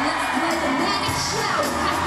Let's make a magic show.